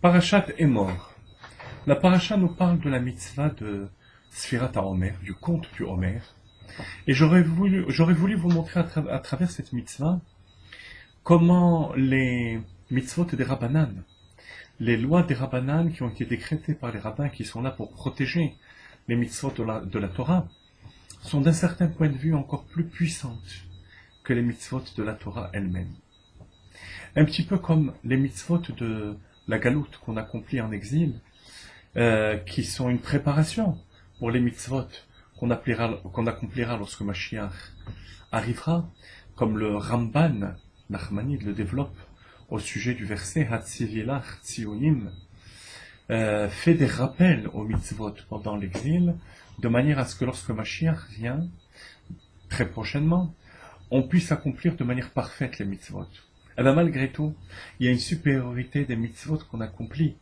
Parashat est mort. La paracha nous parle de la mitzvah de Sfirat Omer, du conte du Homer. Et j'aurais voulu, j'aurais voulu vous montrer à, travers cette mitzvah comment les mitzvot des rabbanan, les lois des rabbanan qui ont été décrétées par les rabbins qui sont là pour protéger les mitzvot de la, de la Torah, sont d'un certain point de vue encore plus puissantes que les mitzvot de la Torah elle-même. Un petit peu comme les mitzvot de la galoute qu'on accomplit en exil, euh, qui sont une préparation pour les mitzvot qu'on accomplira lorsque Mashiach arrivera, comme le Ramban, Nachmanide le développe au sujet du verset Hatzivilach Tzionim, euh, fait des rappels aux mitzvot pendant l'exil, de manière à ce que lorsque Mashiach vient, très prochainement, on puisse accomplir de manière parfaite les mitzvot. Eh bien malgré tout, il y a une supériorité des mitzvot qu'on accomplit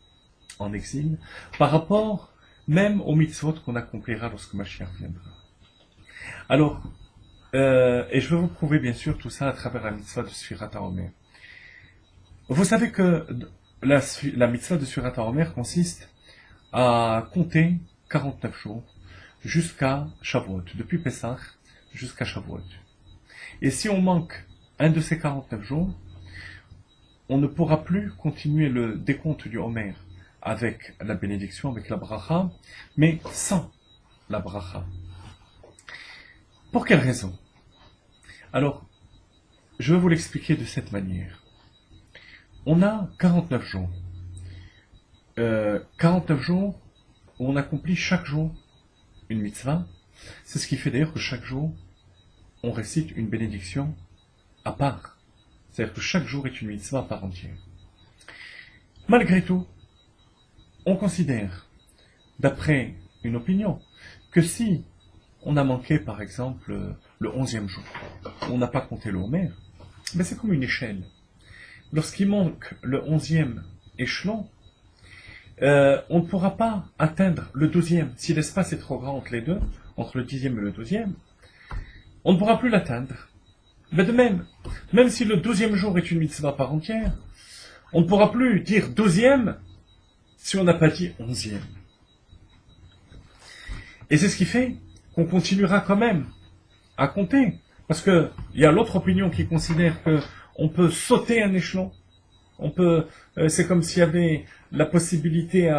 en exil par rapport même aux mitzvot qu'on accomplira lorsque Mashiach viendra. Alors, euh, et je vais vous prouver bien sûr tout ça à travers la mitzvah de Sfirat Omer. Vous savez que la, la mitzvah de Sfirat Omer consiste à compter 49 jours jusqu'à Shavuot, depuis Pessah jusqu'à Shavuot. Et si on manque un de ces 49 jours, on ne pourra plus continuer le décompte du Homer avec la bénédiction, avec la bracha, mais sans la bracha. Pour quelle raison? Alors, je vais vous l'expliquer de cette manière. On a 49 jours. 49 euh, jours où on accomplit chaque jour une mitzvah. C'est ce qui fait d'ailleurs que chaque jour, on récite une bénédiction à part. C'est-à-dire que chaque jour est une mitzvah à part entière. Malgré tout, on considère, d'après une opinion, que si on a manqué, par exemple, le onzième jour, on n'a pas compté le Homer, mais c'est comme une échelle. Lorsqu'il manque le onzième échelon, euh, on ne pourra pas atteindre le douzième. Si l'espace est trop grand entre les deux, entre le dixième et le douzième, on ne pourra plus l'atteindre. Mais de même, même si le douzième jour est une mitzvah par entière, on ne pourra plus dire douzième si on n'a pas dit onzième. Et c'est ce qui fait qu'on continuera quand même à compter. Parce qu'il y a l'autre opinion qui considère qu'on peut sauter un échelon. On peut, euh, c'est comme s'il y avait la possibilité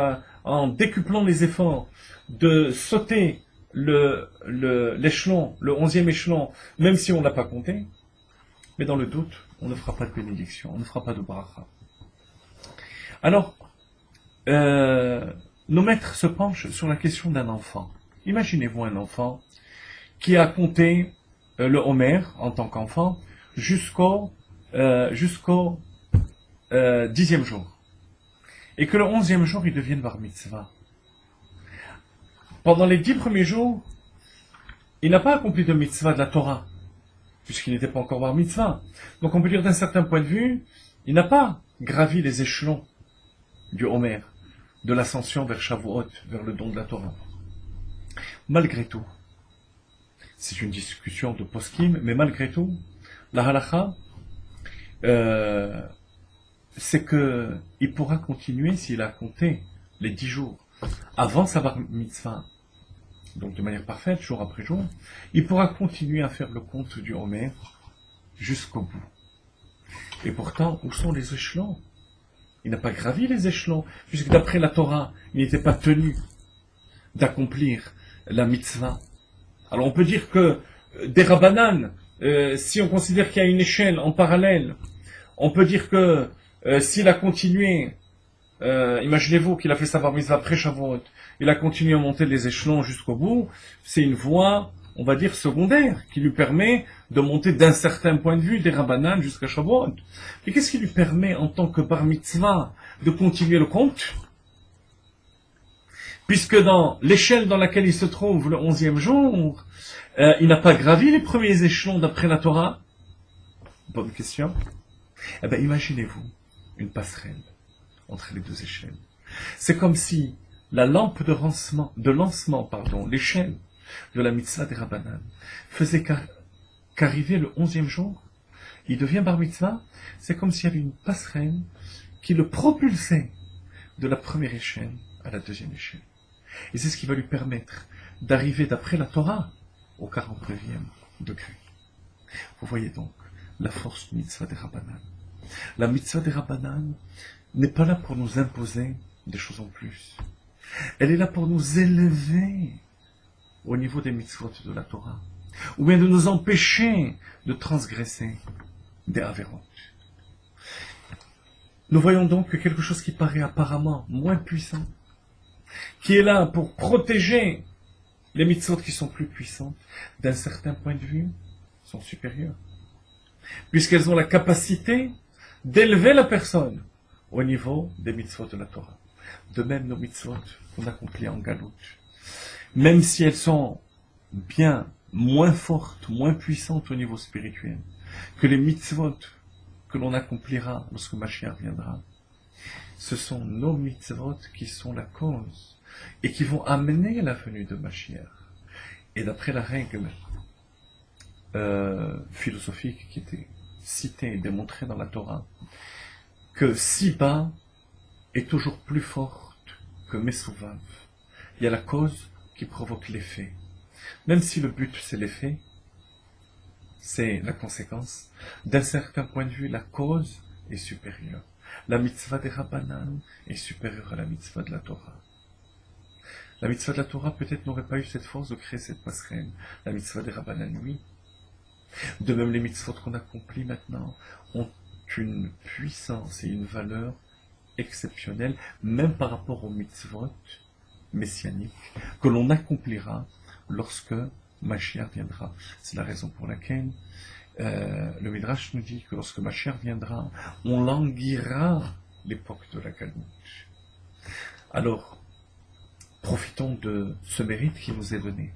en décuplant les efforts de sauter le, l'échelon, le onzième échelon, même si on n'a pas compté. Mais dans le doute, on ne fera pas de bénédiction, on ne fera pas de bracha. Alors, euh, nos maîtres se penchent sur la question d'un enfant. Imaginez-vous un enfant qui a compté euh, le Homer en tant qu'enfant jusqu'au euh, jusqu'au dixième jour. Et que le onzième jour, il devienne bar mitzvah. Pendant les dix premiers jours, il n'a pas accompli de mitzvah de la Torah puisqu'il n'était pas encore bar mitzvah. Donc on peut dire d'un certain point de vue, il n'a pas gravi les échelons du Homer, de l'ascension vers Shavuot, vers le don de la Torah. Malgré tout, c'est une discussion de poskim, mais malgré tout, la halacha, euh, c'est que il pourra continuer s'il a compté les dix jours avant sa bar mitzvah donc de manière parfaite, jour après jour, il pourra continuer à faire le compte du Homer jusqu'au bout. Et pourtant, où sont les échelons? Il n'a pas gravi les échelons, puisque d'après la Torah, il n'était pas tenu d'accomplir la mitzvah. Alors on peut dire que euh, des rabbanan, euh, si on considère qu'il y a une échelle en parallèle, on peut dire que euh, s'il a continué, imaginez-vous qu'il a fait sa mitzvah après Shavuot, il a continué à monter les échelons jusqu'au bout, c'est une voie, on va dire, secondaire, qui lui permet de monter d'un certain point de vue des Rabbanan jusqu'à Shavuot. Mais qu'est-ce qui lui permet, en tant que bar mitzvah, de continuer le compte? Puisque dans l'échelle dans laquelle il se trouve le onzième jour, euh, il n'a pas gravi les premiers échelons d'après la Torah. Bonne question. Eh bien, imaginez-vous une passerelle entre les deux échelles. C'est comme si la lampe de lancement, de lancement pardon, l'échelle de la mitzvah des Rabbanan, faisait qu'arriver le onzième jour, il devient bar mitzvah, c'est comme s'il y avait une passerelle qui le propulsait de la première échelle à la deuxième échelle. Et c'est ce qui va lui permettre d'arriver d'après la Torah au 49e degré. Vous voyez donc la force du mitzvah des Rabbanan. La mitzvah des Rabbanan n'est pas là pour nous imposer des choses en plus. Elle est là pour nous élever au niveau des mitzvot de la Torah, ou bien de nous empêcher de transgresser des avérontes. Nous voyons donc que quelque chose qui paraît apparemment moins puissant, qui est là pour protéger les mitzvot qui sont plus puissantes, d'un certain point de vue, sont supérieures. Puisqu'elles ont la capacité d'élever la personne au niveau des mitzvot de la Torah. De même, nos mitzvot qu'on accomplit en galoute, même si elles sont bien moins fortes, moins puissantes au niveau spirituel, que les mitzvot que l'on accomplira lorsque Mashiach viendra, ce sont nos mitzvot qui sont la cause et qui vont amener la venue de Mashiach. Et d'après la règle euh, philosophique qui était citée et démontrée dans la Torah, que Siba est toujours plus forte que Mesouvav. Il y a la cause qui provoque l'effet. Même si le but c'est l'effet, c'est la conséquence. D'un certain point de vue, la cause est supérieure. La mitzvah des Rabbanan est supérieure à la mitzvah de la Torah. La mitzvah de la Torah peut-être n'aurait pas eu cette force de créer cette passerelle. La mitzvah des Rabbanan, oui. De même, les mitzvot qu'on accomplit maintenant ont une puissance et une valeur exceptionnelle, même par rapport aux mitzvot messianiques, que l'on accomplira lorsque Mashiach viendra. C'est la raison pour laquelle euh, le Midrash nous dit que lorsque Mashiach viendra, on languira l'époque de la Galoute. Alors, profitons de ce mérite qui nous est donné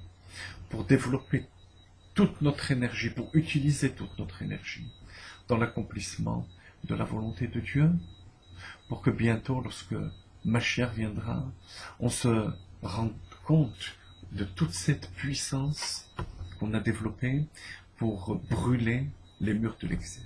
pour développer toute notre énergie, pour utiliser toute notre énergie dans l'accomplissement de la volonté de Dieu, pour que bientôt, lorsque Mashiach viendra, on se rende compte de toute cette puissance qu'on a développée pour brûler les murs de l'exil.